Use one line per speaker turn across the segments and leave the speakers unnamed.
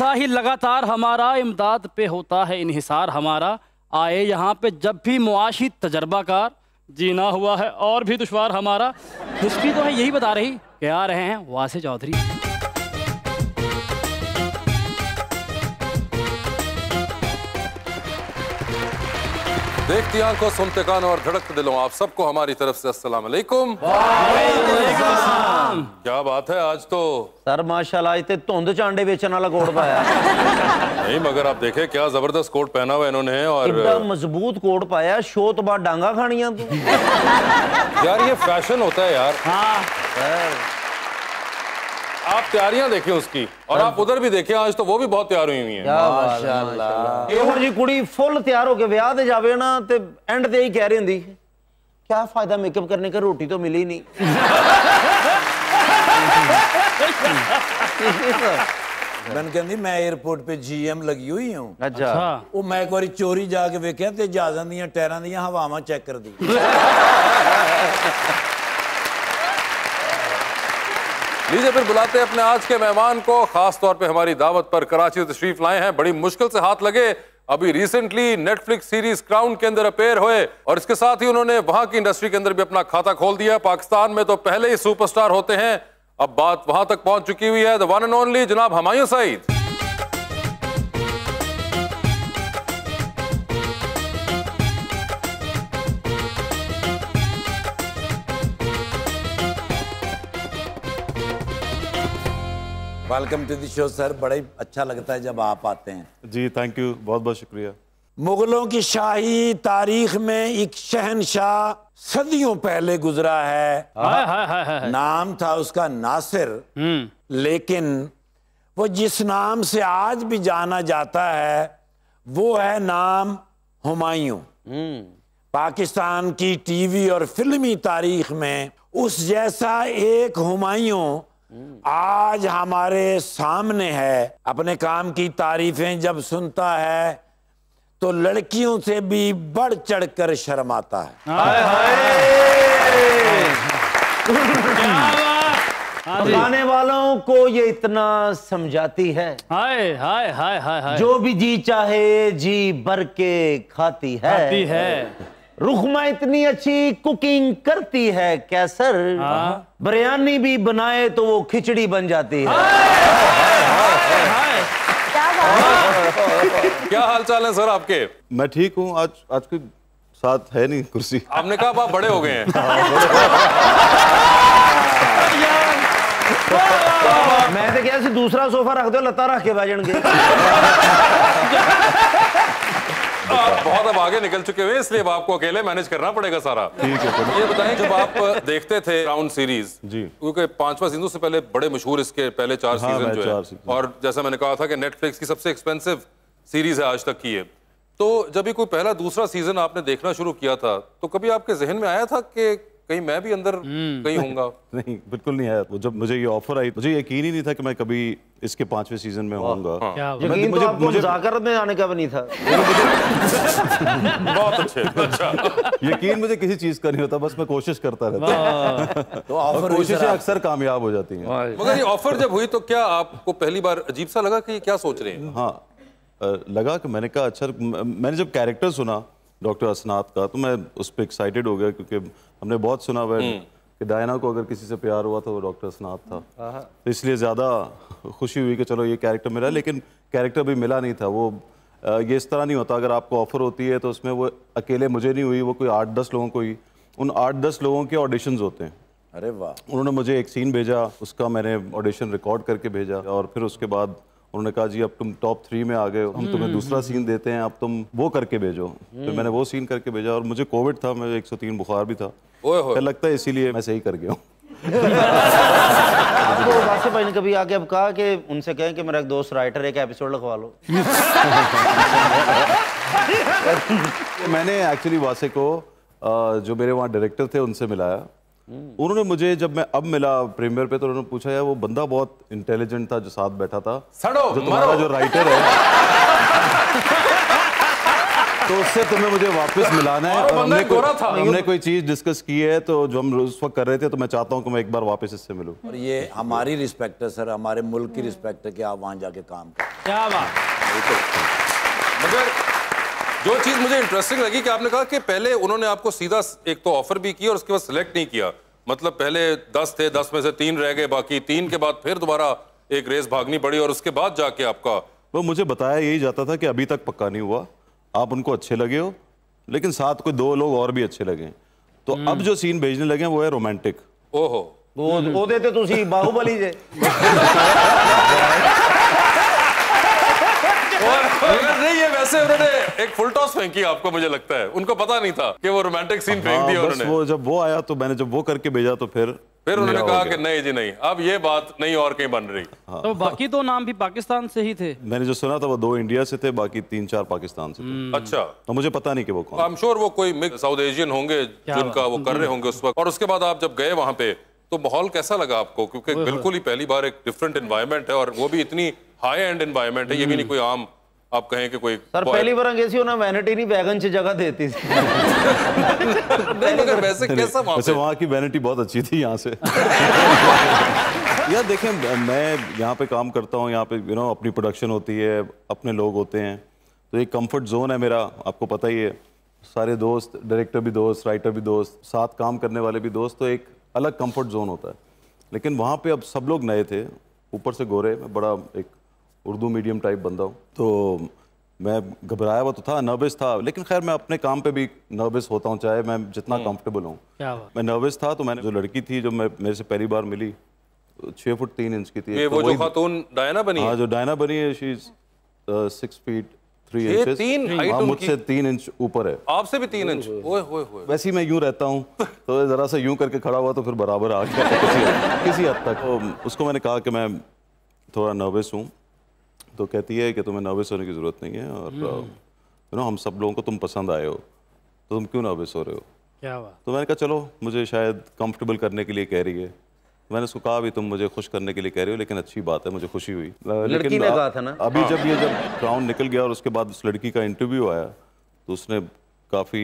ऐसा ही लगातार हमारा इमदाद पे होता है इनहिसार हमारा। आए यहाँ पे जब भी मुआशी तजर्बाकार, जीना हुआ है और भी दुशवार हमारा। हिस्ट्री तो है, यही बता रही कि आ रहे हैं वासे चौधरी?
देखती आँखों सुनते कान और धड़कते दिलों। आप सबको हमारी तरफ़ से अस्सलाम वालेकुम क्या बात है आज तो
सर माशाल्लाह ते धुंध चांडे बेचने वाला कोट पाया।
नहीं मगर आप देखे क्या ज़बरदस्त कोट पहना हुआ इन्होंने और
मज़बूत कोट पाया शो तो बाद डांगा खानियाँ तू।
यार ये फ़ैशन होता है यार।
हाँ।
आप तैयारियाँ देखें उसकी और आप उधर भी देखें आज तो वो भी बहुत तैयार हुई हुई है।
ਇਹੋ ਜੀ ਕੁੜੀ ਫੁੱਲ ਤਿਆਰ ਹੋ ਕੇ ਵਿਆਹ ਤੇ ਜਾਵੇ ਨਾ ਤੇ ਐਂਡ ਤੇ क्या फ़ायदा मेकअप करने का रोटी तो मिली नहीं।
मैं एयरपोर्ट पे जीएम लगी हुई हूँ।
अच्छा।,
अच्छा। वो मैं एक बार चोरी जाके वेख्या तो जहाजा दया टायर दया चेक कर दी
लीजिए फिर बुलाते हैं अपने आज के मेहमान को, खास तौर पे हमारी दावत पर कराची तशरीफ़ लाए हैं। बड़ी मुश्किल से हाथ लगे। अभी रिसेंटली नेटफ्लिक्स सीरीज़ क्राउन के अंदर अपेयर हुए और इसके साथ ही उन्होंने वहाँ की इंडस्ट्री के अंदर भी अपना खाता खोल दिया। पाकिस्तान में तो पहले ही सुपरस्टार होते हैं। अब बात वहाँ तक पहुँच चुकी हुई है। द वन एंड ओनली जनाब Humayun Saeed.
Welcome to the show sir बड़ा ही अच्छा लगता है जब आप आते हैं।
जी थैंक यू बहुत बहुत शुक्रिया।
मुगलों की शाही तारीख में एक शहनशाह सदियों पहले गुजरा है।
हाय हाय हाय हाय
नाम था उसका नासिर। लेकिन वो जिस नाम से आज भी जाना जाता है वो है नाम हुमायूं। पाकिस्तान की टीवी और फिल्मी तारीख में उस जैसा एक हुमायूं आज हमारे सामने है अपने काम की तारीफें जब सुनता है तो लड़कियों से भी बढ़ चढ़ चढ़कर शर्माता है।
पकाने वालों को ये इतना समझाती है।
हाय हाय हाय हाय हाय।
जो भी जी चाहे जी भर के खाती है।
आती है।
रुखमा इतनी अच्छी कुकिंग करती है कैसर बिरयानी भी बनाए तो वो खिचड़ी बन जाती है।
क्या हाल चाल है। सर आपके?
मैं ठीक हूँ आज आज कोई साथ है नहीं कुर्सी।
आपने कहा आप बड़े हो गए हैं।
मैं तो क्या दूसरा सोफा रख दो लता रख के बह जाएँगे।
आप बहुत अब आगे निकल चुके हुए हैं, इसलिए अब आपको अकेले मैनेज करना पड़ेगा सारा।
ठीक है
ये बताएँ जब आप देखते थे राउंड सीरीज़
जी।
क्योंकि पांचवा सीज़न से पहले बड़े मशहूर इसके पहले चार
हाँ,
सीज़न जो
चार
है और जैसा मैंने कहा था कि नेटफ्लिक्स की सबसे एक्सपेंसिव सीरीज़ है आज तक की ये। तो जब ये कोई पहला दूसरा सीज़न आपने देखना शुरू किया था तो कभी आपके जहन में आया था कि कहीं मैं भी अंदर कहीं होऊँगा।
नहीं बिल्कुल नहीं आया वो जब मुझे ये ऑफ़र आई मुझे यकीन ही नहीं था कि मैं कभी इसके पाँचवें सीज़न में होऊँगा।
क्या बात-
यकीन तो
मुझे-
आपको
मुझे-
मुजाकरत में आने का भी नहीं था।
बहुत अच्छे अच्छा।
यकीन मुझे किसी चीज़ का नहीं होता बस मैं कोशिश करता रहता
तो ऑफ़र
कोशिशें अक्सर कामयाब हो जाती हैं।
मगर ये ऑफ़र जब हुई तो क्या आपको पहली बार अजीब सा लगा कि ये क्या सोच रहे हैं?
हाँ लगा कि मैंने कहा अच्छा मैंने जब कैरेक्टर सुना डॉक्टर असनाथ का तो मैं उस पर एक्साइटेड हो गया क्योंकि हमने बहुत सुना हुआ है कि डायना को अगर किसी से प्यार हुआ तो वो डॉक्टर असनाथ था। तो इसलिए ज़्यादा खुशी हुई कि चलो ये कैरेक्टर मिला लेकिन कैरेक्टर भी मिला नहीं था। वो ये इस तरह नहीं होता अगर आपको ऑफ़र होती है तो उसमें वो अकेले मुझे नहीं हुई वो कोई आठ दस लोगों को हुई उन आठ दस लोगों के ऑडिशन होते हैं।
अरे वाह।
उन्होंने मुझे एक सीन भेजा उसका मैंने ऑडिशन रिकॉर्ड करके भेजा और फिर उसके बाद उन्होंने कहा जी अब तुम टॉप थ्री में आ गए हम तुम्हें दूसरा सीन देते हैं अब तुम वो करके भेजो। फिर मैंने वो सीन करके भेजा और मुझे कोविड था मुझे 103 बुखार भी था। फिर लगता है इसीलिए मैं सही कर गया हूँ।
आपको वासे भाई ने कभी आके अब कहा कि उनसे कहें कि मेरा एक दोस्त राइटर एक एपिसोड लिखवा लो?
मैंने एक्चुअली वासे को जो मेरे वहाँ डायरेक्टर थे उनसे मिलाया। उन्होंने मुझे जब मैं अब मिला प्रीमियर पे तो उन्होंने पूछा यार वो बंदा बहुत इंटेलिजेंट था जो साथ बैठा था।
सड़ो
जो तुम्हारा जो राइटर है। तो उससे तुम्हें मुझे वापस मिलाना है
और
हमने कोई
था।
हमने कोई चीज़ डिस्कस की है तो जो हम उस वक्त कर रहे थे तो मैं चाहता हूँ कि मैं एक बार वापस इससे मिलूं।
और ये हमारी रिस्पेक्ट है सर हमारे मुल्क की रिस्पेक्ट है कि आप वहाँ जाके काम करें।
क्या बात।
मगर जो चीज मुझे इंटरेस्टिंग लगी कि आपने कहा कि पहले उन्होंने आपको सीधा एक तो ऑफर भी किया और उसके बाद सिलेक्ट नहीं किया मतलब पहले दस थे दस में से तीन रह गए बाकी तीन के बाद फिर दोबारा एक रेस भागनी पड़ी और उसके बाद जाके आपका
वो मुझे बताया यही जाता था कि अभी तक पक्का नहीं हुआ आप उनको अच्छे लगे हो लेकिन साथ कोई दो लोग और भी अच्छे लगे तो अब जो सीन भेजने लगे हैं वो है रोमांटिक
ओहो
ਉਹ ਉਹਦੇ ਤੇ ਤੁਸੀਂ ਬਾਹੂਬਲੀ ਜੇ
और अगर नहीं ये वैसे उन्होंने एक फुल टॉस फेंकी आपको मुझे लगता है। उनको पता नहीं था कि वो रोमांटिक सीन फेंक
हाँ,
दिया उन्होंने।
वो जब वो आया तो मैंने जब वो करके भेजा तो फिर
फिर उन्होंने कहा कि नहीं जी नहीं अब ये बात नहीं और कहीं बन रही।
तो बाकी दो नाम भी पाकिस्तान से ही थे।
मैंने जो सुना था वो दो इंडिया से थे बाकी तीन चार पाकिस्तान से थे।
अच्छा।
तो मुझे पता नहीं कि वो कौन
आई एम श्योर वो कोई मिक्स साउथ एशियन होंगे जिनका वो कर रहे होंगे उस वक्त। और उसके बाद आप जब गए वहाँ पे तो माहौल कैसा लगा आपको? क्योंकि बिल्कुल ही पहली बार एक डिफरेंट एनवायरनमेंट है और वो भी इतनी हाई एंड एनवायरमेंट है ये भी नहीं कोई आम आप कहें कि कोई
सर पहली बार अंग्रेज़ी होना वैनिटी नहीं वैगन से जगह देती थी
नहीं मगर वैसे कैसा वहाँ
वैसे वहाँ की वैनिटी बहुत अच्छी थी यहाँ से। यार देखें मैं यहाँ पे काम करता हूँ यहाँ पे यू नो अपनी प्रोडक्शन होती है अपने लोग होते हैं। तो एक कंफर्ट जोन है मेरा आपको पता ही है। सारे दोस्त डायरेक्टर भी दोस्त राइटर भी दोस्त साथ काम करने वाले भी दोस्त तो एक अलग कंफर्ट जोन होता है। लेकिन वहाँ पे अब सब लोग नए थे ऊपर से गोरे बड़ा एक उर्दू मीडियम टाइप बंदा हूँ। तो मैं घबराया हुआ तो था नर्वस था। लेकिन खैर मैं अपने काम पे भी नर्वस होता हूँ चाहे मैं जितना कंफर्टेबल हूँ। मैं नर्वस था तो मैंने जो लड़की थी जो मैं मेरे से पहली बार मिली छः फुट तीन इंच की थी
ये
तो
वो जो खातून डायना बनी
हाँ जो डायना बनी है शी सिक्स फीट थ्री
छः तीन
हाँ मुझसे तीन इंच ऊपर है।
आपसे भी तीन इंच? ओए होए होए
वैसे ही मैं यूँ रहता हूँ। तो जरा सा यूँ करके खड़ा हुआ तो फिर बराबर आ गया। किसी हद- तक। तो उसको मैंने कहा कि मैं थोड़ा नर्वस हूँ। तो कहती है कि तुम्हें नर्वस होने की ज़रूरत नहीं है और यू नो हम सब लोगों को तुम पसंद आए हो तो तुम क्यों नर्वस हो रहे हो?
क्या बात।
तो मैंने कहा चलो मुझे शायद कंफर्टेबल करने के लिए कह रही है। मैंने उसको कहा भी तुम मुझे खुश करने के लिए कह रही हो लेकिन अच्छी बात है मुझे खुशी हुई।
लड़की ने कहा था ना?
अभी जब ये जब क्राउन निकल गया और उसके बाद उस लड़की का इंटरव्यू आया तो उसने काफ़ी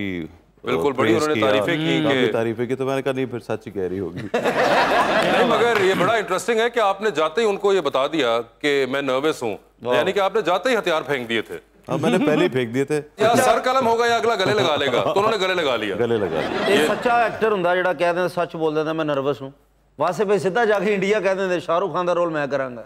बिल्कुल, बड़ी उन्होंने तारीफें की
काफ़ी
कि-
तारीफें की तो मैंने कहा नहीं फिर सच ही कह रही होगी।
नहीं मगर ये बड़ा इंटरेस्टिंग है कि आपने जाते ही उनको ये बता दिया कि मैं नर्वस हूँ। यानी कि आपने जाते ही हथियार फेंक दिए थे
हाँ मैंने पहले ही फेंक दिए थे
या सर कलम होगा या अगला गले लगा लेगा तो उन्होंने गले लगा लिया
गले लगा लिए।
ਇਹ ਸੱਚਾ ਐਕਟਰ ਹੁੰਦਾ ਜਿਹੜਾ ਕਹਿ ਦਿੰਦਾ ਸੱਚ ਬੋਲ ਦਿੰਦਾ ਮੈਂ ਨਰਵਸ ਹੂੰ ਵਾਸੇ ਭਾਈ ਸਿੱਧਾ ਜਾ ਕੇ ਇੰਡੀਆ ਕਹਿ ਦਿੰਦੇ ਸ਼ਾਹਰੁਖ ਖਾਨ ਦਾ ਰੋਲ ਮੈਂ ਕਰਾਂਗਾ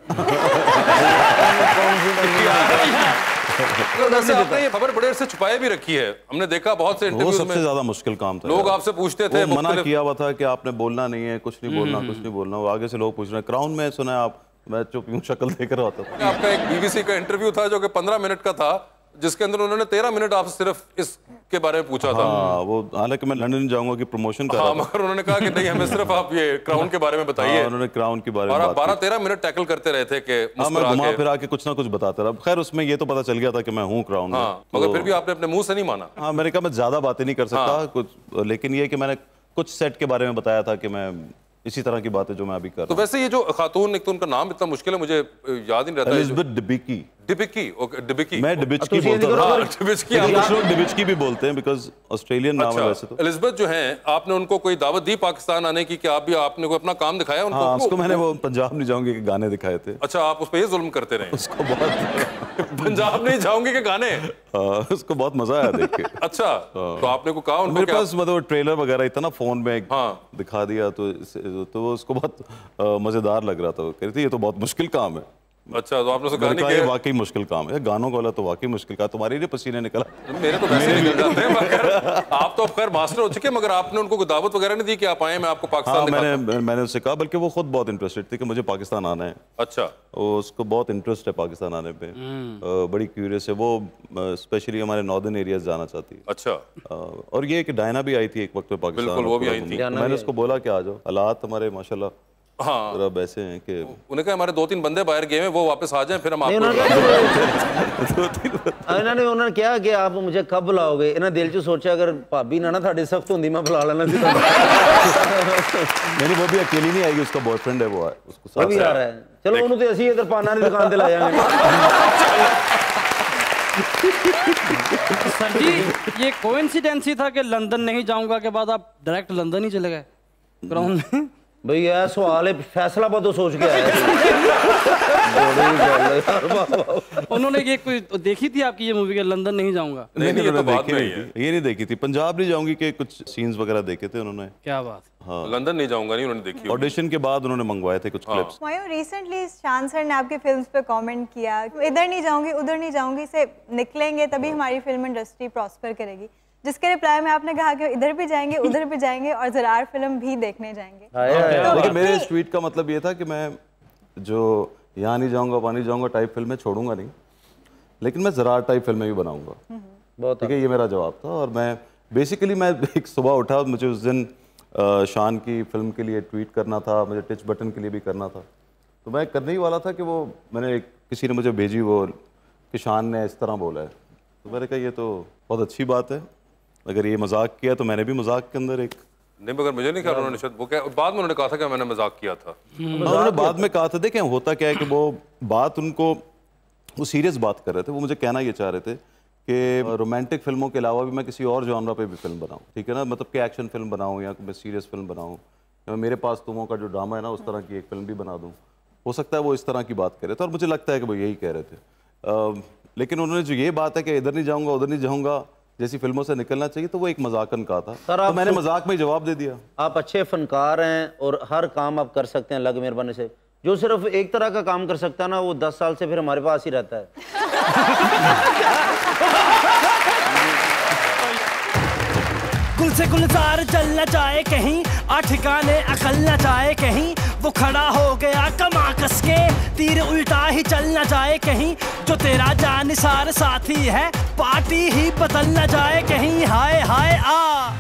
तो वैसे आपने ये खबर बड़े से छुपाए भी रखी है हमने देखा बहुत से
वो
इंटरव्यूज
सबसे
में
ज्यादा मुश्किल काम था
लोग
यार।
आपसे पूछते थे
वो मना
मुख्तलिफ-
किया हुआ था कि आपने बोलना नहीं है कुछ नहीं बोलना कुछ नहीं बोलना वो आगे से लोग पूछ रहे हैं क्राउन में सुना है आप मैं चुप यूँ शक्ल देख रहा होता था।
आपका एक बीबीसी का इंटरव्यू था जो कि पंद्रह मिनट का था जिसके अंदर उन्होंने तेरह मिनट आपसे सिर्फ़ इसके बारे में पूछा हाँ, था।
हाँ वो हालाँकि मैं लंदन जाऊँगा कि प्रमोशन कर
हाँ मगर उन्होंने कहा कि नहीं हमें सिर्फ़ आप ये क्राउन के बारे में बताइए।
हाँ, उन्होंने क्राउन के बारे में
आप बारह
की।
तेरह मिनट टैकल करते रहे थे कि
हाँ मैं घुमा
के।
फिरा के कुछ ना कुछ बताता रहा। खैर उसमें ये तो पता चल गया था कि मैं हूँ क्राउन
हाँ मगर फिर भी आपने अपने मुँह से नहीं माना।
हाँ मैंने कहा मैं ज़्यादा बातें नहीं कर सकता
हाँ।
कुछ लेकिन ये कि मैंने कुछ सेट के बारे में बताया था कि मैं इसी तरह की बात है जो मैं अभी कर
तो वैसे ये जो खातून एक तो उनका नाम इतना मुश्किल है मुझे याद नहीं रहता है
डिबिकी
डिबिकी ओके डिबिकी
मैं डिबिचकी बोलता
हूँ
हाँ
डिबिचकी
कुछ लोग डिबिचकी भी बोलते हैं बिकॉज़ ऑस्ट्रेलियन नाम है अच्छा, वैसे तो।
एलिजाबेथ जो है आपने उनको कोई दावत दी पाकिस्तान आने की कि आप भी आपने कोई अपना काम दिखाया उनको?
हाँ उसको मैंने वो पंजाब नहीं जाऊँगी के गाने दिखाए थे।
अच्छा आप उस पे ये जुल्म करते रहे।
उसको बहुत
पंजाब नहीं जाऊँगी के गाने?
आ, उसको बहुत मज़ा आया देख के।
अच्छा तो आपने को कहा उनको
मेरे पास मतलब ट्रेलर वगैरह इतना फ़ोन में
हाँ।
दिखा दिया तो तो उसको बहुत मज़ेदार लग रहा था। वो कह रही थी ये तो बहुत मुश्किल काम है।
अच्छा तो आपने
ये
कि
वाकई मुश्किल काम है। गानों का वाला तो वाकई मुश्किल का तुम्हारे लिए पसीने निकला।
मेरे तो वैसे निकल जाते हैं मगर आप तो अब खैर मास्टर हो चुके हैं मगर आपने उनको कोई दावत वगैरह नहीं दी कि आप आए मैं आपको
हाँ
पाकिस्तान दिखाता
मैंने मैंने उससे कहा बल्कि वो खुद बहुत इंटरेस्टेड थी कि मुझे पाकिस्तान आना है।
अच्छा।
उसको बहुत इंटरेस्ट है पाकिस्तान आने पे। अ, बड़ी क्यूरियस है। वो स्पेशली हमारे नॉर्दर्न एरियाज़ जाना चाहती है।
अच्छा।
और ये कि डायना भी आई थी एक वक्त पे पाकिस्तान
बिल्कुल, वो भी
पूरा
आई
घूमी।
थी।
मैंने उसको बोला कि आ जाओ हालात हमारे माशाल्लाह
हाँ
जरा वैसे हैं कि
उन्हें कहा हमारे दो तीन बंदे बाहर गए हैं वो वापस आ जाएं फिर हम
ਨਹੀਂ
आपको
ਉਹਨਾਂ ਨੇ ਕਿਹਾ ਇਹਨਾਂ ਨੇ ਉਹਨਾਂ ਨੇ ਕਿਹਾ ਕਿ ਆਪ ਮੁਝੇ ਕਬ ਬੁਲਾਓਗੇ ਇਹਨਾਂ ਦਿਲ 'ਚ ਸੋਚਿਆ ਅਗਰ ਭਾਬੀ ਨਾ ਨਾ ਤੁਹਾਡੀ ਸਖਤ ਹੁੰਦੀ ਮੈਂ ਬੁਲਾ ਲੈਣਾ ਸੀ ਤੁਹਾਨੂੰ
नहीं वो भी अकेली नहीं आएगी उसका बॉयफ्रेंड है वो है उसको
ਉਹ ਵੀ
साथ
ਆ ਰਿਹਾ ਹੈ ਚਲੋ ਉਹਨੂੰ ਤੇ ਅਸੀਂ ਇਧਰ ਪਾਨਾਂ ਦੀ ਦੁਕਾਨ ਤੇ ਲੈ ਜਾਵਾਂਗੇ
सर जी ये कोइंसिडेंस ही था कि लंदन नहीं जाऊंगा के बाद आप डायरेक्ट लंदन ही चले गए ग्राउंड में
है बदो सोच के आया बड़ी गल यार
उन्होंने ये कोई देखी थी आपकी ये मूवी के लंदन नहीं जाऊँगा
नहीं नहीं ये तो बाद
नहीं
है
ये नहीं देखी थी पंजाब नहीं जाऊँगी के कुछ सीन्स वगैरह देखे थे उन्होंने
क्या बात
लंदन नहीं जाऊँगा नहीं उन्होंने देखी
ऑडिशन के बाद उन्होंने मंगवाए थे कुछ क्लिप्स
मायो रिसेंटली शान सर ने आपकी फिल्म्स पे कमेंट किया इधर नहीं जाऊँगी उधर नहीं जाऊँगी से निकलेंगे तभी हमारी फ़िल्म इंडस्ट्री प्रॉस्पर करेगी जिसके रिप्लाई में आपने कहा कि इधर भी जाएँगे उधर भी जाएँगे और जरार फ़िल्म भी देखने जाएँगे।
हाय
तो
लेकिन मेरे इस ट्वीट का मतलब ये था कि मैं जो यहाँ नहीं जाऊँगा वहाँ नहीं जाऊँगा टाइप फ़िल्में छोड़ूँगा नहीं लेकिन मैं जरार टाइप फ़िल्में भी बनाऊँगा।
बहुत
ठीक है ये मेरा जवाब था और मैं बेसिकली मैं एक सुबह उठा मुझे उस दिन शान की फ़िल्म के लिए ट्वीट करना था मुझे टच बटन के लिए भी करना था। तो मैं करने ही वाला था कि वो मैंने एक- किसी ने मुझे भेजी वो कि शान ने इस तरह बोला है। तो मैंने कहा ये तो बहुत अच्छी बात है। अगर ये मज़ाक किया तो मैंने भी मज़ाक के अंदर एक
नहीं मगर मुझे नहीं कहा उन्होंने शायद वो क्या बाद में उन्होंने कहा था कि मैंने मज़ाक किया था।
हाँ, उन्होंने बाद में कहा था देखें होता क्या है कि वो बात उनको वो सीरियस बात कर रहे थे वो मुझे कहना ये चाह रहे थे कि रोमांटिक फ़िल्मों के अलावा भी मैं किसी और जॉनरा पे भी फ़िल्म बनाऊँ ठीक है ना? मतलब कि एक्शन फ़िल्म बनाऊँ या मैं सीरियस फ़िल्म बनाऊँ या मेरे पास तुमों का जो ड्रामा है ना उस तरह की एक फ़िल्म भी बना दूँ। हो सकता है वो इस तरह की बात करे थे और मुझे लगता है कि वो यही कह रहे थे। लेकिन उन्होंने जो ये बात है कि इधर नहीं जाऊँगा उधर नहीं जाऊँगा जैसी फ़िल्मों से निकलना चाहिए तो वो एक मजाकन कहा था।
सर,
तो मैंने मज़ाक में जवाब दे दिया।
आप अच्छे फनकार हैं और हर काम आप कर सकते हैं लग मेहरबानी से। जो सिर्फ़ एक तरह का काम कर सकता है ना वो दस साल से फिर हमारे पास ही रहता है।
गुल से गुलजार चलना चाहे कहीं आ ठिकाने अकल न जाए कहीं। वो खड़ा हो गया कमा कस के तीर उल्टा ही चलना जाए कहीं। जो तेरा जानिसार साथी है पार्टी ही बदल न जाए कहीं हाय हाय आ।